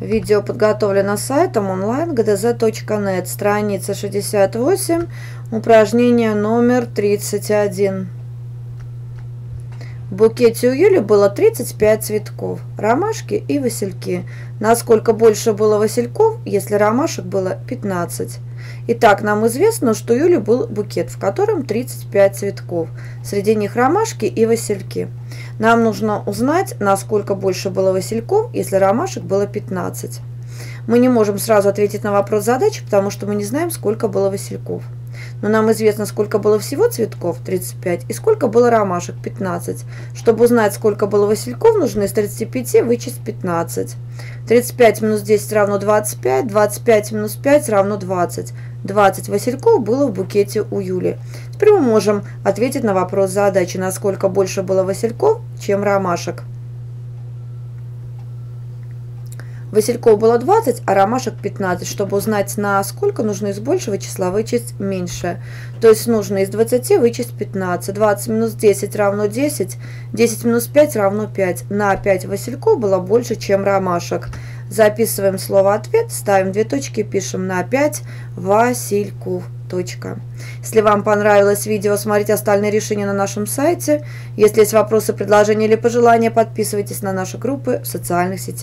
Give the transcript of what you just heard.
Видео подготовлено сайтом online.gdz.net, страница 68, упражнение номер 31. В букете у Юли было 35 цветков, ромашки и васильки. Насколько больше было васильков, если ромашек было 15. Итак, нам известно, что у Юли был букет, в котором 35 цветков. Среди них ромашки и васильки. Нам нужно узнать, насколько больше было васильков, если ромашек было 15. Мы не можем сразу ответить на вопрос задачи, потому что мы не знаем, сколько было васильков. Но нам известно, сколько было всего цветков, 35, и сколько было ромашек, 15. Чтобы узнать, сколько было васильков, нужно из 35 вычесть 15. 35 минус 10 равно 25, 25 минус 5 равно 20. 20 васильков было в букете у Юли. Теперь мы можем ответить на вопрос задачи, насколько больше было васильков, чем ромашек. Васильков было 20, а ромашек 15. Чтобы узнать, на сколько нужно из большего числа вычесть меньшее. То есть нужно из 20 вычесть 15. 20 минус 10 равно 10. 10 минус 5 равно 5. На 5 васильков было больше, чем ромашек. Записываем слово «ответ», ставим две точки, пишем на 5 Васильков. Если вам понравилось видео, смотрите остальные решения на нашем сайте. Если есть вопросы, предложения или пожелания, подписывайтесь на наши группы в социальных сетях.